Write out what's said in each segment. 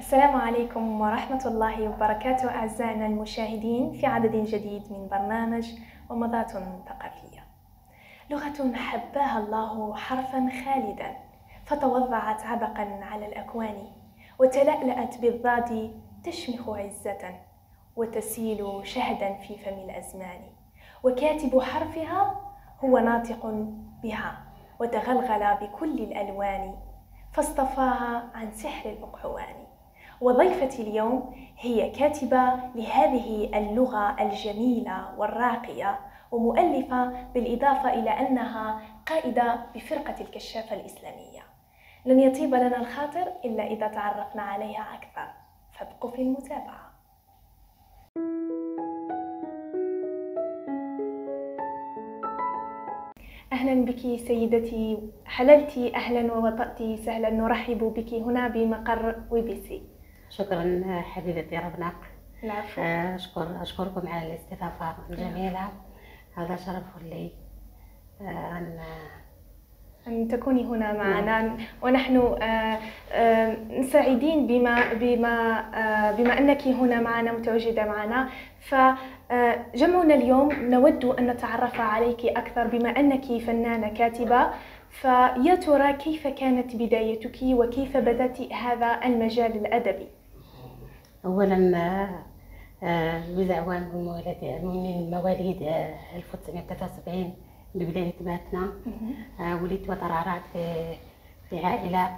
السلام عليكم ورحمة الله وبركاته أعزائنا المشاهدين في عدد جديد من برنامج ومضات ثقافية. لغة حباها الله حرفا خالدا فتوضعت عبقا على الأكوان وتلألأت بالضاد تشمخ عزة وتسيل شهدا في فم الأزمان وكاتب حرفها هو ناطق بها وتغلغل بكل الألوان فاصطفاها عن سحر الأقحوان وضيفتي اليوم هي كاتبة لهذه اللغة الجميلة والراقية ومؤلفة بالإضافة إلى أنها قائدة بفرقة الكشافة الإسلامية. لن يطيب لنا الخاطر إلا إذا تعرفنا عليها أكثر. فابقوا في المتابعة. أهلا بك سيدتي حللتي أهلا ووطأتي سهلا. نرحب بك هنا بمقر وي بي سي شكرا حبيبتي ربناق العفو. أشكر أشكركم على الاستضافة الجميلة. هذا شرف لي آه، أن أن تكوني هنا معنا. ونحن آه، آه، سعيدين بما بما آه، بما أنك هنا معنا متواجدة معنا. فجمعنا اليوم نود أن نتعرف عليك أكثر بما أنك فنانة كاتبة. فيا ترى كيف كانت بدايتك وكيف بدأت هذا المجال الأدبي؟ أولا آه، لويز عوان من مواليد من مواليد آه، 1973 بولاية باتنة آه، ولدت وترعرعت في في عائلة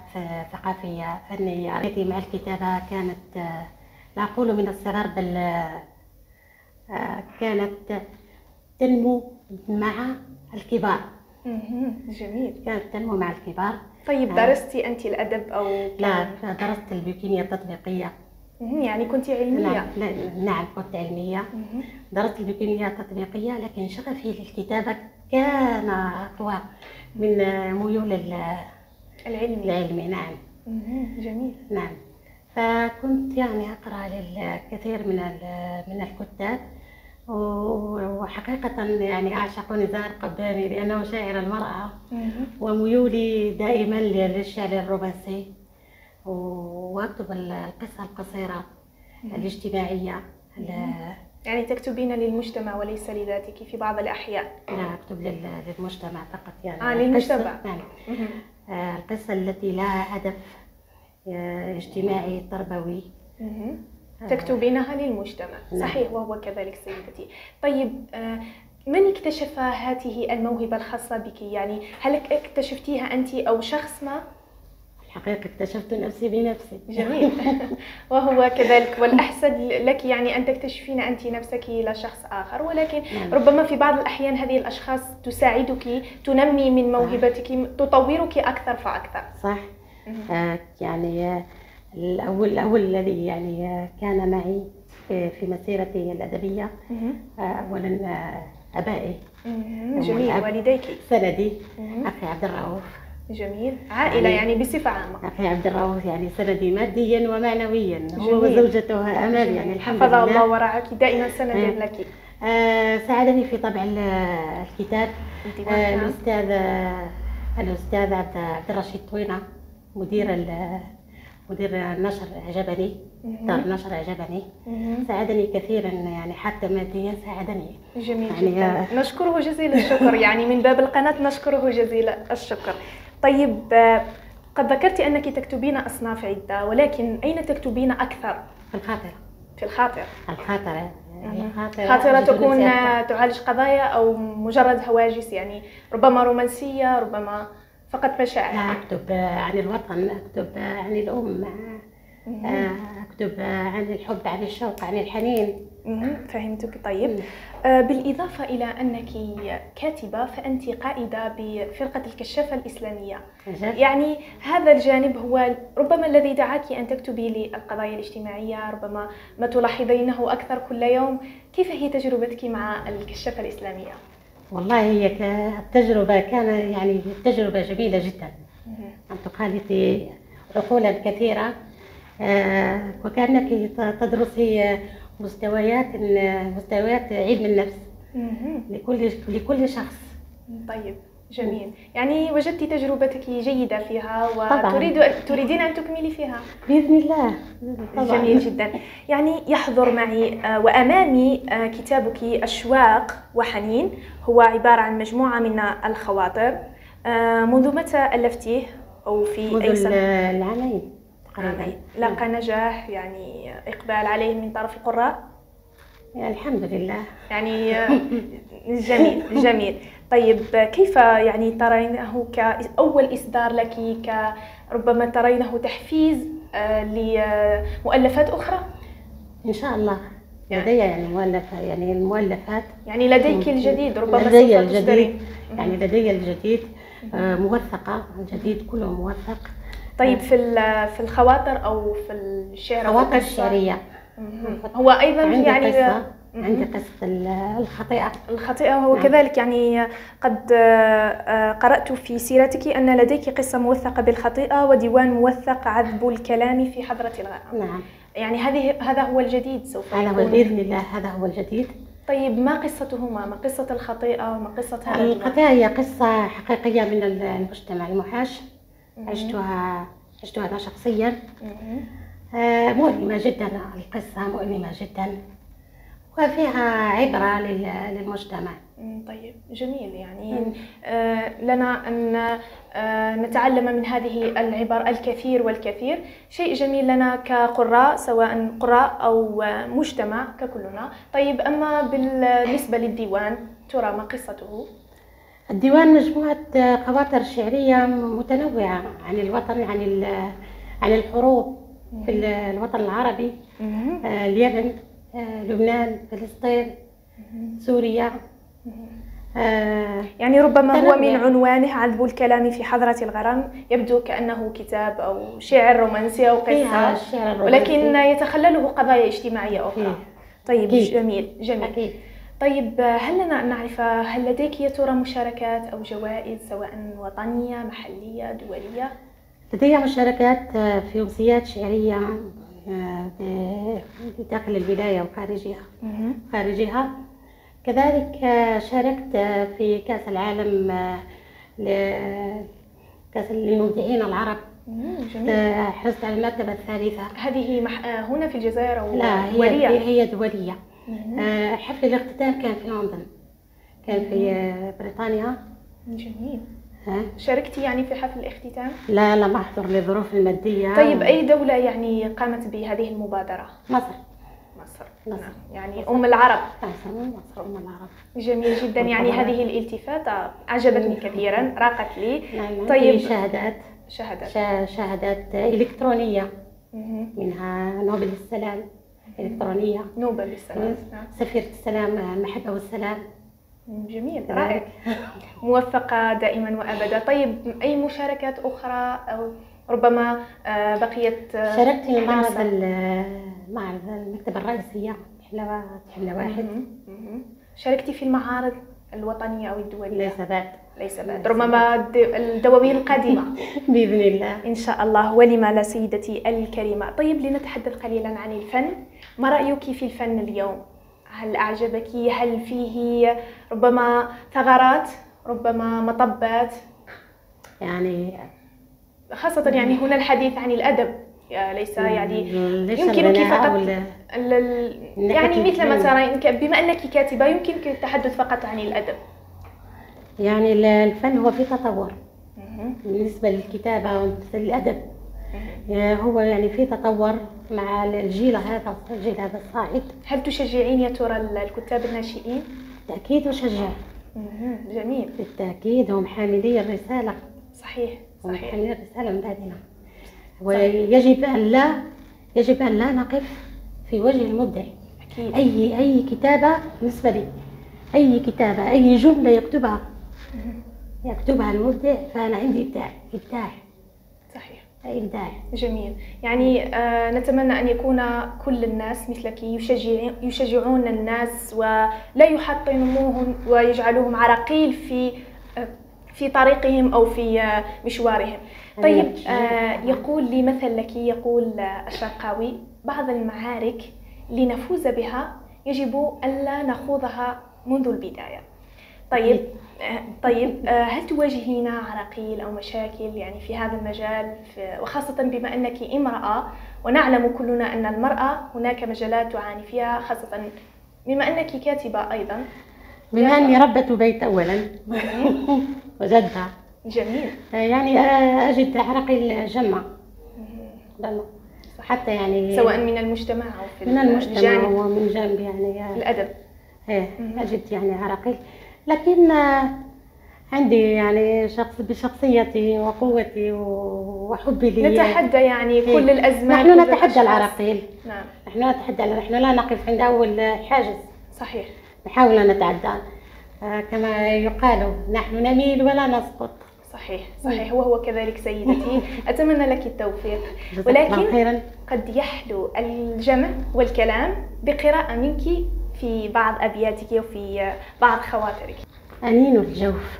ثقافية فنية حياتي مع الكتابة كانت آه، لا أقول من الصغر بل آه، آه، كانت تنمو مع الكبار. جميل كانت تنمو مع الكبار طيب آه. درستي أنت الأدب أو لا درست البيوكيميا التطبيقية. يعني كنت علمية. نعم لا- نعم كنت علمية. مهم. درست البيوكيميا التطبيقية لكن شغفي للكتابة كان أقوى من ميول ال- العلمي. العلمي نعم. جميل. نعم. فكنت يعني أقرأ للكثير من من الكتاب وحقيقة يعني أعشق نزار قباني لأنه شاعر المرأة. وميولي دائما للشعر الرومانسي و- وأكتب القصة القصيرة الاجتماعية. ال- يعني تكتبين للمجتمع وليس لذاتك في بعض الأحيان لا أكتب لل- للمجتمع فقط يعني. آه، للمجتمع. القصة- نعم. آه، القصة التي لها هدف آه، اجتماعي تربوي. آه، تكتبينها للمجتمع. نعم. صحيح وهو كذلك سيدتي. طيب آه، من اكتشف هذه الموهبة الخاصة بك؟ يعني هل اكتشفتيها أنت أو شخص ما؟ الحقيقة اكتشفت نفسي بنفسي جميل وهو كذلك والأحسن لك يعني أن تكتشفين أنت نفسك لا شخص آخر ولكن نعم. ربما في بعض الأحيان هذه الأشخاص تساعدك تنمي من موهبتك تطورك أكثر فأكثر صح آه، يعني آه، الأول الأول الذي يعني آه، كان معي في في مسيرتي الأدبية. آه، أولا آه،. هو جميل. والديك سندي. أخي عبد الرؤوف جميل. عائلة يعني- يعني بصفة عامة. أخي عبد الرؤوف يعني سندي ماديا ومعنويا. هو. وزوجته أمل يعني الحمد حفظ الله لله ورعاك. دائما سندا مم. لك. آه، ساعدني في طبع ال- الكتاب. آه،. الأستاذ آه، الأستاذ عبد الرشيد طوينة مدير مدير النشر أعجبني مهم. دار النشر أعجبني مهم. ساعدني كثيرا يعني حتى ماديا ساعدني. جميل يعني جدا. آه، نشكره جزيل الشكر. يعني من باب القناة نشكره جزيل الشكر. طيب آه، قد ذكرت أنك تكتبين أصناف عدة ولكن أين تكتبين أكثر؟ في الخاطر. في الخاطر. الخاطرة يعني خاطرة خاطرة تكون. آه، تعالج قضايا أو مجرد هواجس يعني ربما رومانسية ربما فقط لا مشاعر أكتب آه، عن الوطن أكتب عن الأم أكتب عن الحب عن الشوق عن الحنين. فهمتك. طيب. آه، بالإضافة إلى أنك كاتبة فأنت قائدة بفرقة الكشافة الإسلامية. يعني هذا الجانب هو ربما الذي دعاك أن تكتبي للقضايا الاجتماعية ربما ما تلاحظينه أكثر كل يوم. كيف هي تجربتك مع الكشافة الإسلامية؟ والله هي التجربة كان يعني تجربة جميلة جدا. أن تخالطي عقولا كثيرة. آه، وكأنك تدرسي مستويات مستويات علم النفس. لكل لكل شخص. طيب جميل. يعني وجدت تجربتك جيدة فيها. وتريد تريدين أن تكملي فيها. بإذن الله. طبعاً. جميل جدا. يعني يحضر معي آه، وأمامي آه، كتابك أشواق وحنين. هو عبارة عن مجموعة من الخواطر. آه، منذ متى ألفتيه أو في منذ أي سنة؟ العامين. تقريبا عامين. لقى نجاح يعني إقبال عليه من طرف القراء. يعني الحمد لله. يعني جميل جميل. طيب كيف يعني ترينه كأول إصدار لك كربما ترينه تحفيز آه، لمؤلفات أخرى؟ إن شاء الله. يعني- لدي يعني مؤلفة يعني المؤلفات. يعني لديك الجديد ربما لدي الجديد. يعني لدي الجديد. آه، موثقة. الجديد كله موثق. طيب في في الخواطر أو في الشعر خواطر مهم. هو عندي يعني قصة. عندي قصة ال- الخطيئة. الخطيئة هو نعم. كذلك يعني قد آه، آه، قرأت في سيرتك أن لديك قصة موثقة بالخطيئة وديوان موثق عذب الكلام في حضرة الغرام نعم. يعني هذه هذا هو الجديد سوف هذا هو بإذن الله هذا هو الجديد. طيب ما قصتهما؟ ما قصة الخطيئة وما قصة هذا؟ الخطيئة هي قصة حقيقية من المجتمع المحاش. عشتها عشتها أنا شخصيا. آه، مؤلمة جدا القصة مؤلمة جدا. وفيها عبرة لل- للمجتمع. طيب جميل يعني. آه، لنا أن آه، نتعلم من هذه العبر الكثير والكثير. شيء جميل لنا كقراء سواء قراء أو مجتمع ككلنا. طيب أما بالنسبة للديوان ترى ما قصته؟ الديوان مجموعة خواطر شعرية متنوعة عن الوطن عن عن الحروب في ال- الوطن العربي. آه، اليمن آه، لبنان فلسطين سوريا. آه، يعني ربما هو من. عنوانه عذب الكلام في حضرة الغرام. يبدو كأنه كتاب أو شعر رومانسي أو قصة. ولكن يتخلله قضايا اجتماعية أخرى. طيب. جميل جميل. أكيد. طيب هل لنا أن نعرف هل لديك يا ترى مشاركات أو جوائز سواء وطنية محلية دولية؟ لدي مشاركات آه، في أمسيات شعرية آه، داخل الولاية وخارجها. خارجها. كذلك آه، شاركت في كأس العالم كأس للمبدعين العرب. جميل. حرصت على المرتبة الثالثة. هذه مح... هنا في الجزائر أو لا هي دولية؟ هي دولية. آه، حفل الاختتام كان في لندن. كان في آه، بريطانيا. جميل. ها؟ شاركتي يعني في حفل الاختتام؟ لا لم أحضر للظروف المادية. طيب أي دولة يعني قامت بهذه المبادرة؟ مصر. مصر. مصر. نعم. يعني أم العرب. مصر مصر أم العرب. جميل جدا. يعني. هذه الالتفاتة عجبتني كثيرا. راقت لي. نعم طيب. شهادات. شهادات. شهادات إلكترونية. منها نوبل السلام. إلكترونية. نوبل للسلام نعم. سفيرة السلام المحبة والسلام. جميل. رائع. كذلك موفقة دائما وأبدا. طيب أي مشاركات أخرى أو ربما آه، بقيت آه، شاركت في معرض خمسة. ال- معرض المكتبة الرئيسية. حلوة حلوة واحد. شاركتي في المعارض الوطنية أو الدولية؟ ليس بعد. ليس بعد. ربما الد- الدواوين القادمة. بإذن الله. إن شاء الله. ولما لا سيدتي الكريمة. طيب لنتحدث قليلا عن الفن. ما رأيك في الفن اليوم؟ هل أعجبك؟ هل فيه ربما ثغرات؟ ربما مطبات؟ يعني خاصة يعني هنا الحديث عن الأدب ليس يعني يمكنك فقط يعني مثل ما. ترين بما أنك كاتبة يمكنك التحدث فقط عن الأدب يعني ال- الفن هو في تطور. بالنسبة للكتابة آه، هو يعني في تطور مع الجيل هذا الجيل هذا الصاعد. هل تشجعين يا ترى ال- الكتاب الناشئين؟ بالتأكيد أشجع. مهم. جميل. بالتأكيد هم حاملي الرسالة. صحيح هم صحيح. حاملي الرسالة من بعدنا ويجب أن لا يجب أن لا نقف في وجه المبدع. أكيد. أي أي كتابة بالنسبة لي. أي كتابة أي جملة يكتبها. يكتبها المبدع فأنا عندي إبداع. إبداع. صحيح. إبداع جميل. يعني آه نتمنى أن يكون كل الناس مثلك يشجع يشجعون الناس ولا يحطموهم ويجعلوهم عراقيل في آه في طريقهم أو في آه مشوارهم. طيب آه يقول لي مثل لك يقول الشرقاوي بعض المعارك لنفوز بها يجب ألا نخوضها منذ البداية. طيب طيب آه، هل تواجهين عراقيل أو مشاكل يعني في هذا المجال؟ في وخاصة بما أنك امرأة ونعلم كلنا أن المرأة هناك مجالات تعاني فيها خاصة بما أنك كاتبة أيضا. بما أني ربة بيت أولا. وجدها. جميل. يعني آه، أجد عراقيل جمع. حتى يعني سواء من المجتمع أو في من المجتمع ومن جانب يعني الأدب. إيه أجد يعني عراقيل. لكن آه، عندي يعني شخص بشخصيتي وقوتي وحبي لي. نتحدى يعني إيه. كل الأزمات نحن نتحدى العراقيل. نعم. نحن نتحدى نحن لا نقف عند أول حاجز. صحيح. نحاول أن نتعدى. آه، كما يقال نحن نميل ولا نسقط. صحيح صحيح. وهو كذلك سيدتي. أتمنى لك التوفيق. ولكن قد يحلو الجمع والكلام بقراءة منك في بعض أبياتك وفي بعض خواطرك أنين الجوف.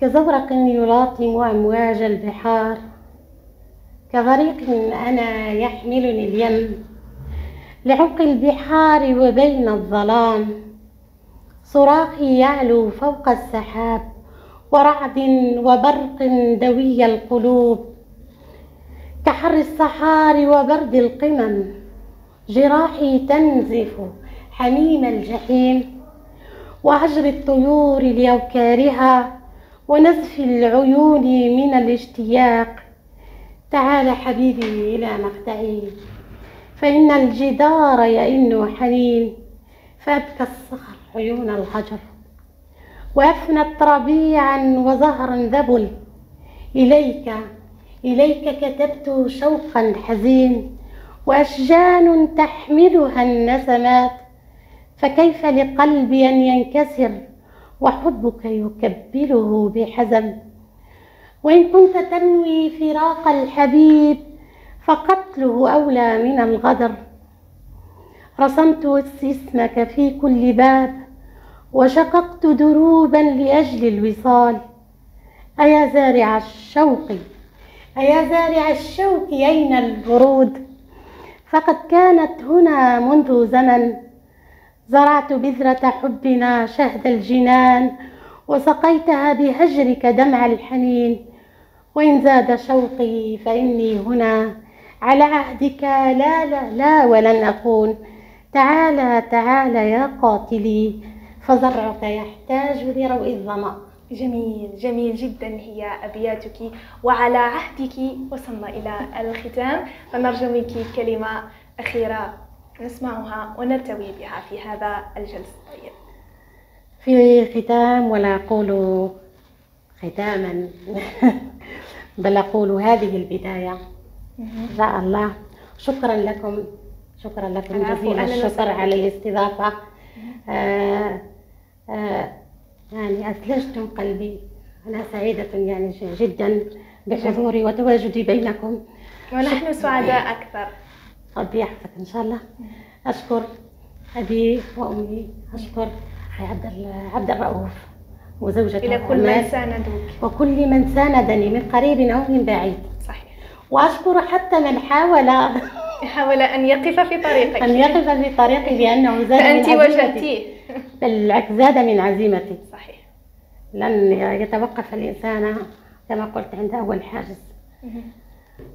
كزورق يلاطم أمواج البحار. كغريق أنا يحملني اليم. لعمق البحار وبين الظلام. صراخي يعلو فوق السحاب. ورعد وبرق دوي القلوب. كحر الصحار وبرد القمم. جراحي تنزف حميم الجحيم وهجر الطيور لأوكارها ونزف العيون من الاشتياق. تعال حبيبي إلى مقطعي فإن الجدار يئن حنين فأبكى الصخر عيون الهجر. وأفنت ربيعا وزهرا ذبل إليك إليك كتبت شوقا حزين. وأشجان تحملها النسمات فكيف لقلبي أن ينكسر وحبك يكبله بحزن وإن كنت تنوي فراق الحبيب فقتله أولى من الغدر. رسمت اسمك في كل باب وشققت دروبا لأجل الوصال. أيا زارع الشوق أيا زارع الشوق أين الورود؟ فقد كانت هنا منذ زمن. زرعت بذرة حبنا شهد الجنان وسقيتها بهجرك دمع الحنين. وإن زاد شوقي فإني هنا. على عهدك لا لا لا ولن أكون. تعالى تعالى يا قاتلي فزرعك يحتاج لروء الظمأ. جميل جميل جدا هي أبياتك وعلى عهدك وصلنا إلى الختام. فنرجو منك كلمة أخيرة نسمعها ونرتوي بها في هذا الجلس الطيب في ختام ولا أقول ختاما بل أقول هذه البداية. إن شاء الله. شكرا لكم. شكرا لكم جزيل الشكر على الاستضافة. آه آه يعني أثلجتم قلبي. أنا سعيدة يعني جدا بحضوري وتواجدي بينكم. ونحن سعداء أكثر. ربي يحفظك إن شاء الله. أشكر أبي وأمي. أشكر عبد عبد الرؤوف وزوجته إلى كل من ساندوك. وكل من ساندني من قريب أو من بعيد. صحيح. وأشكر حتى من حاول حاول أن يقف في طريقك. أن يقف في طريقي لأنه زاد فأنت وجدتيه. بالعكس زاد من عزيمتي. صحيح. لن يتوقف الإنسان كما قلت عند أول حاجز.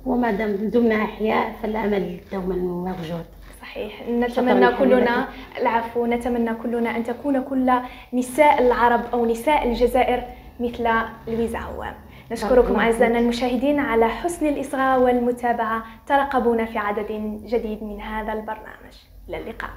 وما دام دمنا أحياء فالأمل دوما موجود. صحيح. نتمنى كلنا العفو. نتمنى كلنا أن تكون كل نساء العرب أو نساء الجزائر مثل لويز عوام. نشكركم أعزائنا المشاهدين على حسن الإصغاء والمتابعة. ترقبونا في عدد جديد من هذا البرنامج. إلى اللقاء.